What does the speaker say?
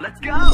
Let's go!